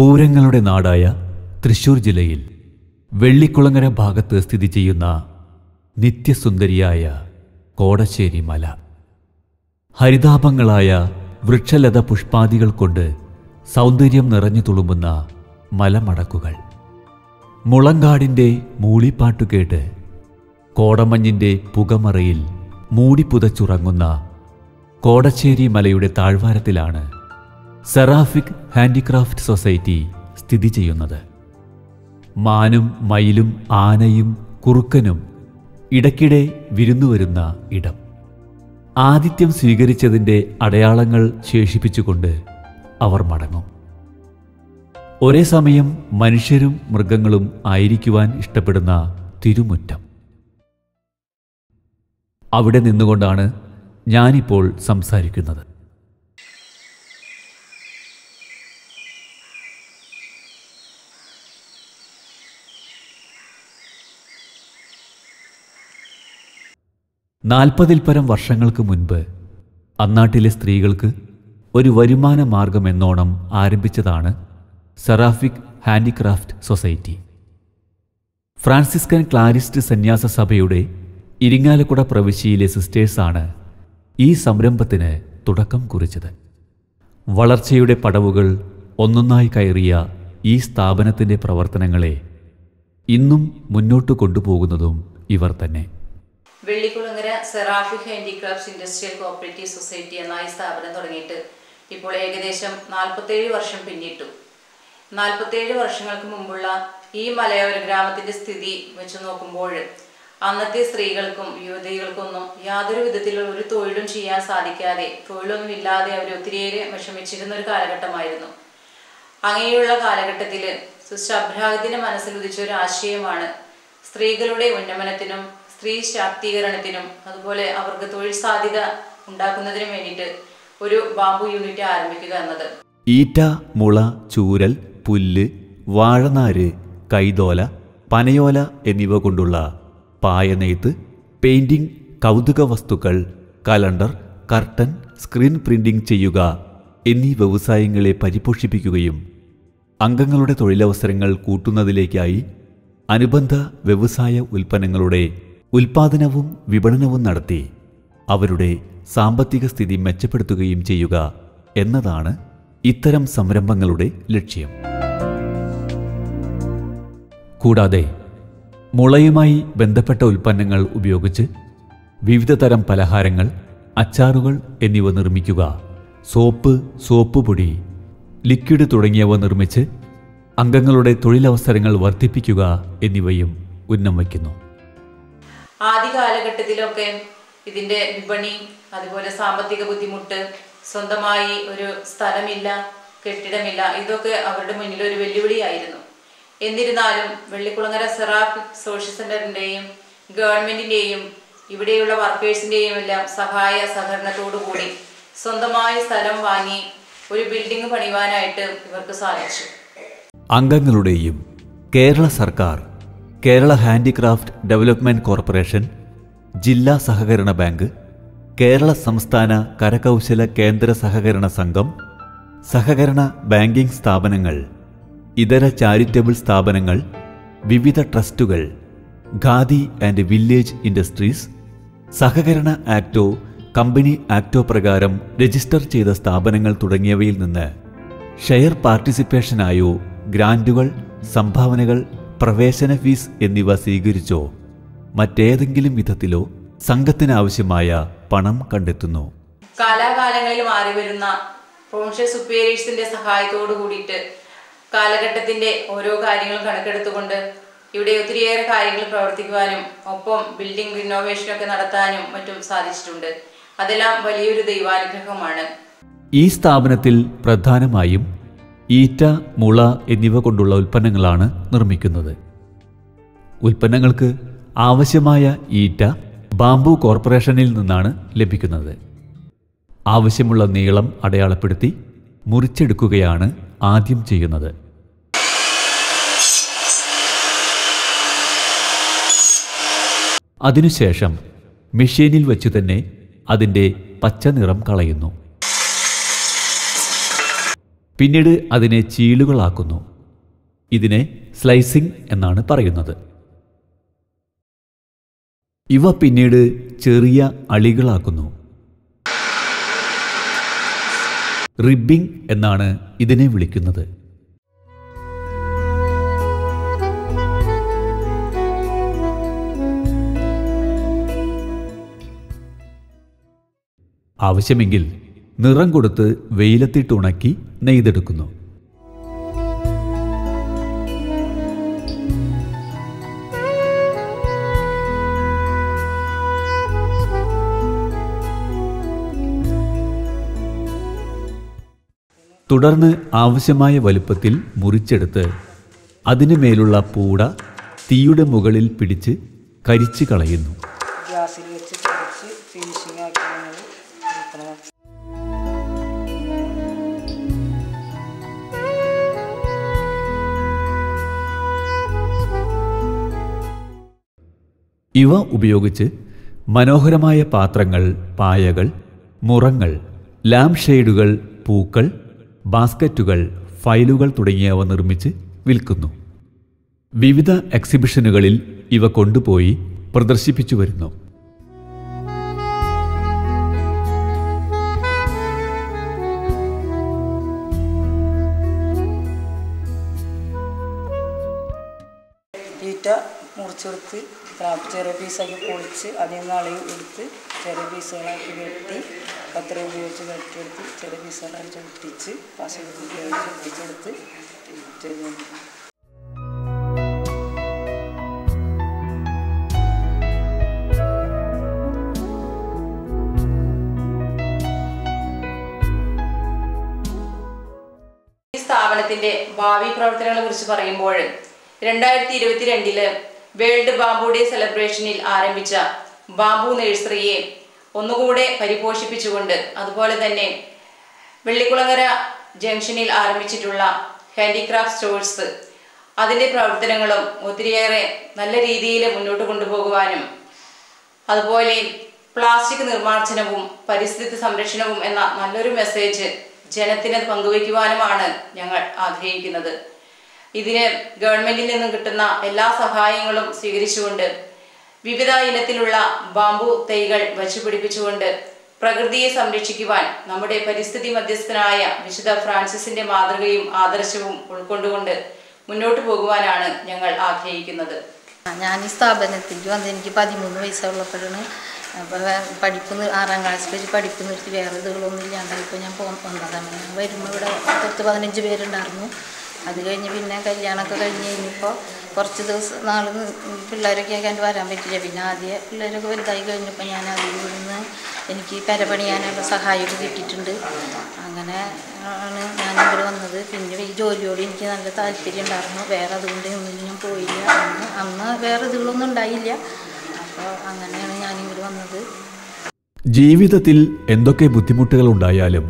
പൂരങ്ങളുടെ നാടായ തൃശൂർ ജില്ലയിൽ വെള്ളിക്കുളങ്ങര ഭാഗത്ത് സ്ഥിതി ചെയ്യുന്ന നിത്യസുന്ദരിയായ കോടശ്ശേരി മല. ഹരിതാഭങ്ങളായ വൃക്ഷലത പുഷ്പാദികൾ കൊണ്ട് സൗന്ദര്യം നിറഞ്ഞു തുളുമ്പുന്ന മലമടക്കുകൾ. മുളങ്കാടിന്റെ മൂളിപ്പാട്ടു കേട്ട് കോടമഞ്ഞിന്റെ പുകമറയിൽ മൂടിപ്പുതച്ചുറങ്ങുന്ന കോടശ്ശേരി മലയുടെ താഴ്വാരത്തിലാണ് സെറാഫിക് ഹാൻഡിക്രാഫ്റ്റ് സൊസൈറ്റി സ്ഥിതി ചെയ്യുന്നത്. മാനും മയിലും ആനയും കുറുക്കനും ഇടയ്ക്കിടെ വിരുന്നുവരുന്ന ഇടം. ആദിത്യം സ്വീകരിച്ചതിന്റെ അടയാളങ്ങൾ ശേഷിപ്പിച്ചുകൊണ്ട് അവർ മടങ്ങും. ഒരേ സമയം മനുഷ്യരും മൃഗങ്ങളും ആയിരിക്കുവാൻ ഇഷ്ടപ്പെടുന്ന തിരുമുറ്റം. അവിടെ നിന്നുകൊണ്ടാണ് ഞാനിപ്പോൾ സംസാരിക്കുന്നത്. നാൽപ്പതിൽ പരം വർഷങ്ങൾക്ക് മുൻപ് അന്നാട്ടിലെ സ്ത്രീകൾക്ക് ഒരു വരുമാന മാർഗം എന്നോണം ആരംഭിച്ചതാണ് seraphic handicraft society. Franciscan Clarist സന്യാസ സഭയുടെ ഇരിങ്ങാലക്കുട പ്രവിശ്യയിലെ സിസ്റ്റേഴ്സാണ് ഈ സംരംഭത്തിന് തുടക്കം കുറിച്ചത്. വളർച്ചയുടെ പടവുകൾ ഒന്നൊന്നായി കയറിയ ഈ സ്ഥാപനത്തിന്റെ പ്രവർത്തനങ്ങളെ ഇന്നും മുന്നോട്ട് കൊണ്ടുപോകുന്നതും ഇവർ തന്നെ. Vellikulangara Seraphic handicrafts industrial cooperative society എന്ന ഈ സ്ഥാപനം തുടങ്ങിയിട്ട് ഇപ്പോൾ ഏകദേശം നാൽപ്പത്തേഴ് വർഷം പിന്നിട്ടു. നാൽപ്പത്തേഴ് വർഷങ്ങൾക്ക് മുമ്പുള്ള ഈ മലയോര ഗ്രാമത്തിന്റെ സ്ഥിതി വെച്ച് നോക്കുമ്പോൾ അന്നത്തെ സ്ത്രീകൾക്കും യുവതികൾക്കൊന്നും യാതൊരു വിധത്തിലുള്ള ഒരു തൊഴിലും ചെയ്യാൻ സാധിക്കാതെ തൊഴിലൊന്നും ഇല്ലാതെ അവർ ഒത്തിരിയേറെ വിഷമിച്ചിരുന്ന ഒരു കാലഘട്ടമായിരുന്നു. അങ്ങനെയുള്ള കാലഘട്ടത്തിൽ സിസ്റ്റർ അബ്രാഹത്തിന്റെ മനസ്സിൽ ഉദിച്ച ഒരു ആശയമാണ് സ്ത്രീകളുടെ ഉന്നമനത്തിനും സ്ത്രീ ശാക്തീകരണത്തിനും അതുപോലെ അവർക്ക് തൊഴിൽ സാധ്യത ഉണ്ടാക്കുന്നതിനും വേണ്ടിയിട്ട് ഒരു ബാമ്പു യൂണിറ്റ് ആരംഭിക്കുക എന്നത്. ഈറ്റ മുള ചൂരൽ പുല്ല് വാഴനാര് കൈതോല പനയോല എന്നിവ കൊണ്ടുള്ള പായനെയ്ത്ത് പെയിന്റിംഗ് കൗതുക വസ്തുക്കൾ കലണ്ടർ കർട്ടൻ സ്ക്രീൻ പ്രിന്റിംഗ് ചെയ്യുക എന്നീ വ്യവസായങ്ങളെ പരിപോഷിപ്പിക്കുകയും അംഗങ്ങളുടെ തൊഴിലവസരങ്ങൾ കൂട്ടുന്നതിലേക്കായി അനുബന്ധ വ്യവസായ ഉൽപ്പന്നങ്ങളുടെ ഉൽപാദനവും വിപണനവും നടത്തി അവരുടെ സാമ്പത്തിക സ്ഥിതി മെച്ചപ്പെടുത്തുകയും ചെയ്യുക എന്നതാണ് ഇത്തരം സംരംഭങ്ങളുടെ ലക്ഷ്യം. കൂടാതെ മുളയുമായി ബന്ധപ്പെട്ട ഉൽപ്പന്നങ്ങൾ ഉപയോഗിച്ച് വിവിധ തരം പലഹാരങ്ങൾ അച്ചാറുകൾ എന്നിവ നിർമ്മിക്കുക സോപ്പ് സോപ്പ് പൊടി ലിക്വിഡ് തുടങ്ങിയവ നിർമ്മിച്ച് അംഗങ്ങളുടെ തൊഴിലവസരങ്ങൾ വർദ്ധിപ്പിക്കുക എന്നിവയും ഉന്നം വയ്ക്കുന്നു. ആദ്യ കാലഘട്ടത്തിലൊക്കെ ഇതിന്റെ വിപണി അതുപോലെ സാമ്പത്തിക ബുദ്ധിമുട്ട് സ്വന്തമായി ഒരു സ്ഥലമില്ല കെട്ടിടമില്ല ഇതൊക്കെ അവരുടെ മുന്നിൽ ഒരു വെല്ലുവിളിയായിരുന്നു. എന്നിരുന്നാലും വെള്ളിക്കുളങ്ങര സെറാഫിക് സോഷ്യൽ സെന്ററിന്റെയും ഗവൺമെന്റിന്റെയും ഇവിടെയുള്ള വർക്കേഴ്സിന്റെയും എല്ലാം സഹായ സഹകരണത്തോടു കൂടി സ്വന്തമായി സ്ഥലം വാങ്ങി ഒരു ബിൽഡിംഗ് പണിയുവാനായിട്ട് ഇവർക്ക് സാധിച്ചു. അംഗങ്ങളുടെയും കേരള സർക്കാർ കേരള ഹാൻഡിക്രാഫ്റ്റ് ഡെവലപ്മെന്റ് കോർപ്പറേഷൻ ജില്ലാ സഹകരണ ബാങ്ക് കേരള സംസ്ഥാന കരകൗശല കേന്ദ്ര സഹകരണ സംഘം സഹകരണ ബാങ്കിംഗ് സ്ഥാപനങ്ങൾ ഇതര ചാരിറ്റബിൾ സ്ഥാപനങ്ങൾ വിവിധ ട്രസ്റ്റുകൾ ഖാദി ആൻഡ് വില്ലേജ് ഇൻഡസ്ട്രീസ് സഹകരണ ആക്ടോ കമ്പനി ആക്ടോ പ്രകാരം രജിസ്റ്റർ ചെയ്ത സ്ഥാപനങ്ങൾ തുടങ്ങിയവയിൽ നിന്ന് ഷെയർ പാർട്ടിസിപ്പേഷനായോ ഗ്രാന്റുകൾ സംഭാവനകൾ പ്രവേശന ഫീസ് എന്നിവ സ്വീകരിച്ചോ? മറ്റേതെങ്കിലും വിധത്തിലോ സംഘത്തിനാവശ്യമായ പണം കണ്ടെത്തുന്നു. കാലാകാലങ്ങളിൽ മാറി വരുന്ന പ്രൊവിൻഷ്യൽ സുപ്പീരിയേഴ്സിന്റെ സഹായത്തോടു കൂടിയിട്ട് കാലഘട്ടത്തിന്റെ ഓരോ കാര്യങ്ങളും കണക്കെടുത്തുകൊണ്ട് ഇവിടെ ഒത്തിരിയേറെ കാര്യങ്ങൾ പ്രവർത്തിക്കുവാനും ഒപ്പം ബിൽഡിംഗ് റിനോവേഷനൊക്കെ നടത്താനും മറ്റും സാധിച്ചിട്ടുണ്ട്. അതെല്ലാം വലിയൊരു ദൈവാനുഗ്രഹമാണ്. ഈ സ്ഥാപനത്തിൽ പ്രധാനമായും ഈറ്റ മുള എന്നിവ കൊണ്ടുള്ള ഉൽപ്പന്നങ്ങളാണ് നിർമ്മിക്കുന്നത്. ഉൽപ്പന്നങ്ങൾക്ക് ആവശ്യമായ ഈറ്റ ബാംബു കോർപ്പറേഷനിൽ നിന്നാണ് ലഭിക്കുന്നത്. ആവശ്യമുള്ള നീളം അടയാളപ്പെടുത്തി മുറിച്ചെടുക്കുകയാണ് ആദ്യം ചെയ്യുന്നത്. അതിനുശേഷം മെഷീനിൽ വച്ചു തന്നെ അതിന്റെ പച്ച നിറം കളയുന്നു. പിന്നീട് അതിനെ ചീളുകളാക്കുന്നു. ഇതിനെ സ്ലൈസിംഗ് എന്നാണ് പറയുന്നത്. ഇവ പിന്നീട് ചെറിയ അളികളാക്കുന്നു. റിബിംഗ് എന്നാണ് ഇതിനെ വിളിക്കുന്നത്. ആവശ്യമെങ്കിൽ നിറം കൊടുത്ത് വെയിലത്തിട്ട് ഉണക്കി നെയ്തെടുക്കുന്നു. തുടർന്ന് ആവശ്യമായ വലുപ്പത്തിൽ മുറിച്ചെടുത്ത് അതിനു മേലുള്ള പൂട തീയുടെ മുകളിൽ പിടിച്ച് കരിച്ചു കളയുന്നു. ഇവ ഉപയോഗിച്ച് മനോഹരമായ പാത്രങ്ങൾ പായകൾ മുറങ്ങൾ ലാംപ് ഷെയ്ഡുകൾ പൂക്കൾ ബാസ്ക്കറ്റുകൾ ഫയലുകൾ തുടങ്ങിയവ നിർമ്മിച്ച് വിൽക്കുന്നു. വിവിധ എക്സിബിഷനുകളിൽ ഇവ കൊണ്ടുപോയി പ്രദർശിപ്പിച്ചു വരുന്നു. ക്രാപ്പ് ചെറിയ പീസാക്കി പൊളിച്ച് അതിൽ നിന്ന് അളയും എടുത്ത് ചെറിയ പീസുകളാക്കി വെട്ടി പത്ര ഉപയോഗിച്ച് വെട്ടിയെടുത്ത് ചെറിയ പീസുകളാക്കി ചുട്ടിച്ച് പശ ഉപയോഗിച്ച് ചുട്ടിച്ചെടുത്ത് ചെയ്തു ഈ സ്ഥാപനത്തിന്റെ ഭാവി പ്രവർത്തനങ്ങളെ കുറിച്ച് പറയുമ്പോൾ രണ്ടായിരത്തി ഇരുപത്തിരണ്ടിൽ വേൾഡ് ബാബു ഡേ സെലിബ്രേഷനിൽ ആരംഭിച്ച ബാബു നഴ്സറിയെ ഒന്നുകൂടെ പരിപോഷിപ്പിച്ചുകൊണ്ട് അതുപോലെ തന്നെ വെള്ളിക്കുളങ്ങര ജംഗ്ഷനിൽ ആരംഭിച്ചിട്ടുള്ള ഹാൻഡിക്രാഫ്റ്റ് സ്റ്റോഴ്സ് അതിന്റെ പ്രവർത്തനങ്ങളും ഒത്തിരിയേറെ നല്ല രീതിയിൽ മുന്നോട്ട് കൊണ്ടുപോകുവാനും അതുപോലെ പ്ലാസ്റ്റിക് നിർമ്മാർജനവും പരിസ്ഥിതി സംരക്ഷണവും എന്ന നല്ലൊരു മെസ്സേജ് ജനത്തിന് പങ്കുവയ്ക്കുവാനുമാണ് ഞങ്ങൾ ആഗ്രഹിക്കുന്നത്. ഇതിന് ഗവൺമെന്റിൽ നിന്നും കിട്ടുന്ന എല്ലാ സഹായങ്ങളും സ്വീകരിച്ചുകൊണ്ട് വിവിധ ഇനത്തിലുള്ള ബാമ്പു തൈകൾ വച്ചുപിടിപ്പിച്ചുകൊണ്ട് പ്രകൃതിയെ സംരക്ഷിക്കുവാൻ നമ്മുടെ പരിസ്ഥിതി മധ്യസ്ഥനായ വിശുദ്ധ ഫ്രാൻസിസിന്റെ മാതൃകയും ആദർശവും ഉൾക്കൊണ്ടുകൊണ്ട് മുന്നോട്ട് പോകുവാനാണ് ഞങ്ങൾ ആഗ്രഹിക്കുന്നത്. ഞാൻ ഈ സ്ഥാപനത്തിൽ വന്നത് എനിക്ക് പതിമൂന്ന് വയസ്സുള്ളപ്പോഴാണ് പഠിപ്പ് ആറാം ക്ലാസ് വെച്ച് പഠിപ്പ് നിർത്തി വേറെ ഇതുകളൊന്നും ഇല്ലാണ്ടായിപ്പോൾ ഞാൻ പോകുന്നതാണ് വരുമ്പോൾ ഇവിടെ പത്ത് പതിനഞ്ച് പേരുണ്ടായിരുന്നു. അത് കഴിഞ്ഞ് പിന്നെ കല്യാണമൊക്കെ കഴിഞ്ഞ് കഴിഞ്ഞപ്പോൾ കുറച്ച് ദിവസം നാൾ പിള്ളേരൊക്കെ ആയിട്ട് വരാൻ പറ്റില്ല. പിന്നെ ആദ്യം പിള്ളേരൊക്കെ വലുതായി കഴിഞ്ഞപ്പോൾ ഞാൻ അതിൽ നിന്ന് എനിക്ക് പെരപണിയാനുള്ള സഹായമൊക്കെ കിട്ടിയിട്ടുണ്ട്. അങ്ങനെ ആണ് ഞാൻ വന്നത്. പിന്നെ ഈ ജോലിയോട് എനിക്ക് നല്ല താല്പര്യം ഉണ്ടായിരുന്നു. വേറെ അതുകൊണ്ട് ഞാൻ പോയില്ല. അന്ന് അന്ന് വേറെ ഇതുകളൊന്നും ഉണ്ടായില്ല. അപ്പോൾ അങ്ങനെയാണ് ഞാനിവിടെ വന്നത്. ജീവിതത്തിൽ എന്തൊക്കെ ബുദ്ധിമുട്ടുകൾ ഉണ്ടായാലും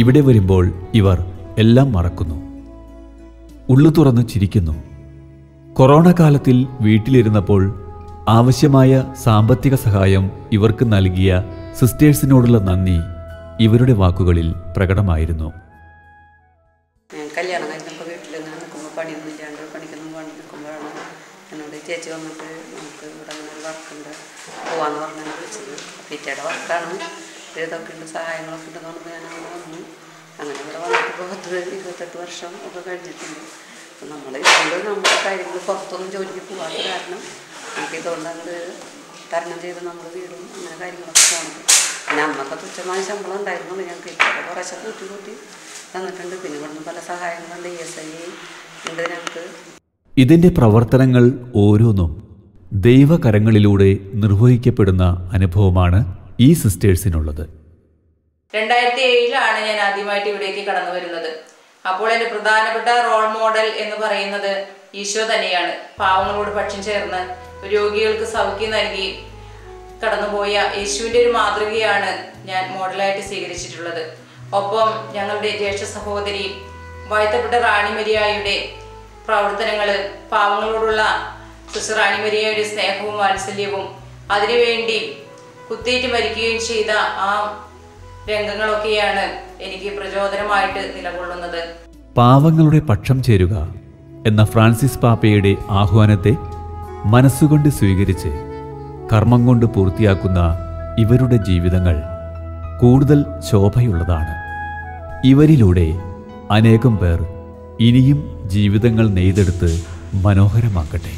ഇവിടെ വരുമ്പോൾ ഇവർ എല്ലാം മറക്കുന്നു. ഉള്ളു തുറന്ന് ചിരിക്കുന്നു. കൊറോണ കാലത്തിൽ വീട്ടിലിരുന്നപ്പോൾ ആവശ്യമായ സാമ്പത്തിക സഹായം ഇവർക്ക് നൽകിയ സിസ്റ്റേഴ്സിനോടുള്ള നന്ദി ഇവരുടെ വാക്കുകളിൽ പ്രകടമായിരുന്നു. ഞാൻ കല്യാണം കഴിഞ്ഞപ്പോൾ വീട്ടിൽ ഇങ്ങനെ നിൽക്കുമ്പോൾ പണിയൊന്നും ഇല്ലാണ്ട് പണിക്കൊന്നും പണി നിൽക്കുമ്പോഴാണ് എന്നോട് ചേച്ചി വന്നിട്ട് നമുക്ക് ഇവിടെ ഒരു വർക്കുണ്ട് പോവാന്ന് പറഞ്ഞാൽ വിളിച്ചത്. പിറ്റേടെ വർക്കാണ് ഇതൊക്കെ ഉണ്ട് സഹായങ്ങളൊക്കെ ഉണ്ടെന്ന് പറഞ്ഞപ്പോൾ ഞാൻ അങ്ങനെ ഇവിടെ വന്നിട്ട് പത്ത് ഇരുപത്തെട്ട് വർഷം ഒക്കെ കഴിഞ്ഞിട്ടുണ്ട്. അപ്പം നമ്മൾ ഇതുകൊണ്ട് നമ്മുടെ കാര്യങ്ങൾ പുറത്തൊന്നും ജോലിക്ക് പോകാത്ത കാരണം നമുക്ക് ഇതുകൊണ്ട് അങ്ങോട്ട് തരണം ചെയ്ത് നമ്മൾ വീടും അങ്ങനെ കാര്യങ്ങളൊക്കെ പോകുന്നത് പിന്നെ അന്നൊക്കെ തുച്ഛമായ ശമ്പളം ഉണ്ടായിരുന്നുള്ളൂ. ഞങ്ങൾക്ക് ഇപ്പോൾ കുറേശ്ശെ കൂട്ടി കൂട്ടി തന്നിട്ടുണ്ട്. പിന്നെ ഇവിടുന്ന് പല സഹായങ്ങളുണ്ട് ഇ എസ് ഐ ഉണ്ട് ഞങ്ങൾക്ക്. ഇതിന്റെ പ്രവർത്തനങ്ങൾ ഓരോന്നും ദൈവകരങ്ങളിലൂടെ നിർവഹിക്കപ്പെടുന്ന അനുഭവമാണ് ഈ സിസ്റ്റേഴ്സിനുള്ളത് രണ്ടായിരത്തി ഏഴിലാണ് ഞാൻ ആദ്യമായിട്ട് ഇവിടേക്ക് കടന്നു വരുന്നത്. അപ്പോൾ എന്റെ പ്രധാനപ്പെട്ട റോൾ മോഡൽ എന്ന് പറയുന്നത് ഈശോ തന്നെയാണ്. പാവങ്ങളോട് പക്ഷം ചേർന്ന് രോഗികൾക്ക് സൗഖ്യം നൽകി കടന്നുപോയ യേശുവിന്റെ ഒരു മാതൃകയാണ് ഞാൻ മോഡലായിട്ട് സ്വീകരിച്ചിട്ടുള്ളത്. ഒപ്പം ഞങ്ങളുടെ ജ്യേഷ്ഠ സഹോദരി വാഴ്ത്തപ്പെട്ട റാണിമരിയായുടെ പ്രവർത്തനങ്ങൾ പാവങ്ങളോടുള്ള സിസ്റ്റർ റാണിമരിയായുടെ സ്നേഹവും വാത്സല്യവും അതിനുവേണ്ടി കുത്തേറ്റ് മരിക്കുകയും ചെയ്ത ആ രംഗങ്ങളൊക്കെയാണ് എനിക്ക് പ്രചോദനമായിട്ട് നിലകൊള്ളുന്നത്. പാവങ്ങളുടെ പക്ഷം ചേരുക എന്ന ഫ്രാൻസിസ് പാപ്പയുടെ ആഹ്വാനത്തെ മനസ്സുകൊണ്ട് സ്വീകരിച്ച് കർമ്മം കൊണ്ട് പൂർത്തിയാക്കുന്ന ഇവരുടെ ജീവിതങ്ങൾ കൂടുതൽ ശോഭയുള്ളതാണ്. ഇവരിലൂടെ അനേകം പേർ ഇനിയും ജീവിതങ്ങൾ നെയ്തെടുത്ത് മനോഹരമാക്കട്ടെ.